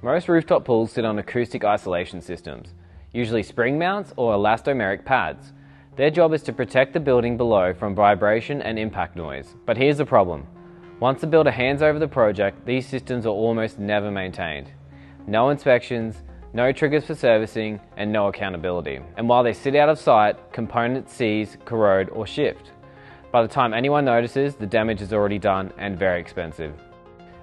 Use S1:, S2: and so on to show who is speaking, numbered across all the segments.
S1: Most rooftop pools sit on acoustic isolation systems, usually spring mounts or elastomeric pads. Their job is to protect the building below from vibration and impact noise. But here's the problem. Once the builder hands over the project, these systems are almost never maintained. No inspections, no triggers for servicing, and no accountability. And while they sit out of sight, components seize, corrode, or shift. By the time anyone notices, the damage is already done and very expensive.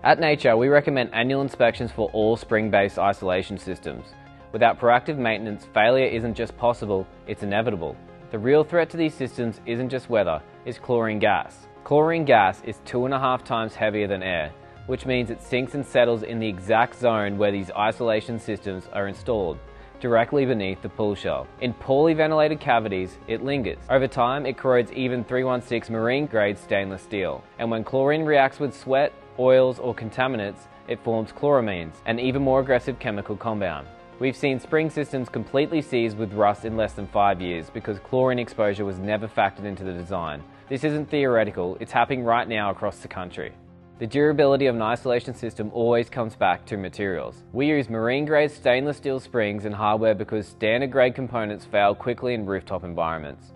S1: At Nature, we recommend annual inspections for all spring-based isolation systems. Without proactive maintenance, failure isn't just possible, it's inevitable. The real threat to these systems isn't just weather, it's chlorine gas. Chlorine gas is two and a half times heavier than air, which means it sinks and settles in the exact zone where these isolation systems are installed, directly beneath the pool shell. In poorly ventilated cavities, it lingers. Over time, it corrodes even 316 marine grade stainless steel. And when chlorine reacts with sweat, oils, or contaminants, it forms chloramines, an even more aggressive chemical compound. We've seen spring systems completely seized with rust in less than five years because chlorine exposure was never factored into the design. This isn't theoretical, it's happening right now across the country. The durability of an isolation system always comes back to materials. We use marine grade stainless steel springs and hardware because standard grade components fail quickly in rooftop environments.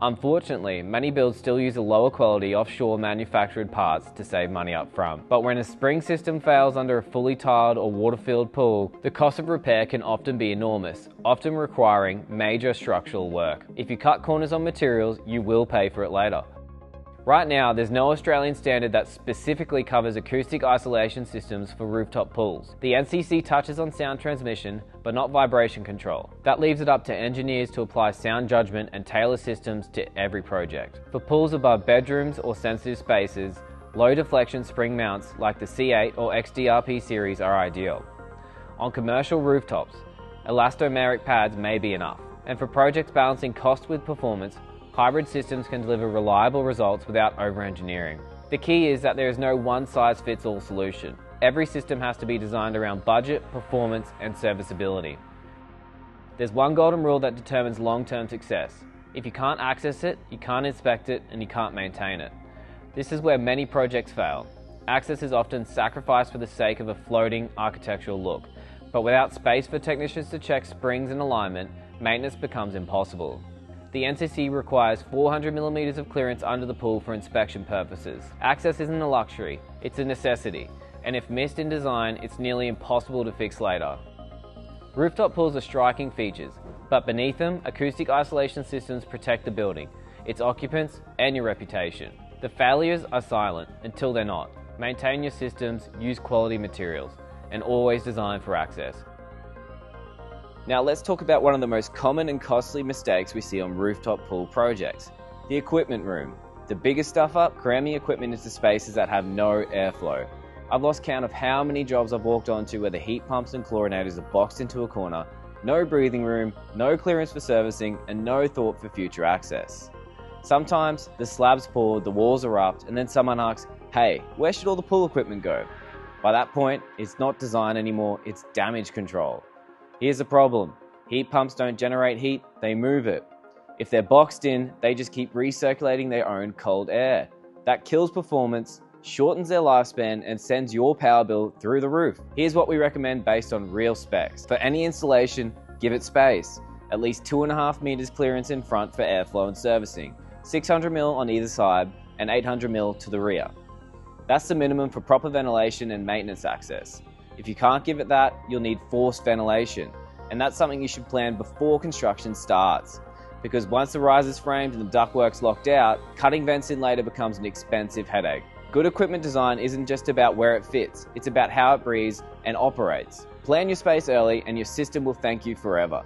S1: Unfortunately, many builds still use a lower quality offshore manufactured parts to save money up front. But when a spring system fails under a fully tiled or water-filled pool, the cost of repair can often be enormous, often requiring major structural work. If you cut corners on materials, you will pay for it later. Right now, there's no Australian standard that specifically covers acoustic isolation systems for rooftop pools. The NCC touches on sound transmission, but not vibration control. That leaves it up to engineers to apply sound judgment and tailor systems to every project. For pools above bedrooms or sensitive spaces, low deflection spring mounts like the C8 or XDRP series are ideal. On commercial rooftops, elastomeric pads may be enough. And for projects balancing cost with performance, hybrid systems can deliver reliable results without over-engineering. The key is that there is no one-size-fits-all solution. Every system has to be designed around budget, performance, and serviceability. There's one golden rule that determines long-term success. If you can't access it, you can't inspect it, and you can't maintain it. This is where many projects fail. Access is often sacrificed for the sake of a floating architectural look, but without space for technicians to check springs and alignment, maintenance becomes impossible. The NCC requires 400mm of clearance under the pool for inspection purposes. Access isn't a luxury, it's a necessity, and if missed in design, it's nearly impossible to fix later. Rooftop pools are striking features, but beneath them, acoustic isolation systems protect the building, its occupants, and your reputation. The failures are silent until they're not. Maintain your systems, use quality materials, and always design for access. Now let's talk about one of the most common and costly mistakes we see on rooftop pool projects, the equipment room. The biggest stuff up, cramming equipment into spaces that have no airflow. I've lost count of how many jobs I've walked onto where the heat pumps and chlorinators are boxed into a corner, no breathing room, no clearance for servicing, and no thought for future access. Sometimes the slab's poured, the walls are erupt, and then someone asks, hey, where should all the pool equipment go? By that point, it's not design anymore, it's damage control. Here's the problem. Heat pumps don't generate heat, they move it. If they're boxed in, they just keep recirculating their own cold air. That kills performance, shortens their lifespan, and sends your power bill through the roof. Here's what we recommend based on real specs. For any installation, give it space. At least 2.5 meters clearance in front for airflow and servicing, 600 mil on either side, and 800 mil to the rear. That's the minimum for proper ventilation and maintenance access. If you can't give it that, you'll need forced ventilation. And that's something you should plan before construction starts. Because once the riser's framed and the ductwork's locked out, cutting vents in later becomes an expensive headache. Good equipment design isn't just about where it fits, it's about how it breathes and operates. Plan your space early and your system will thank you forever.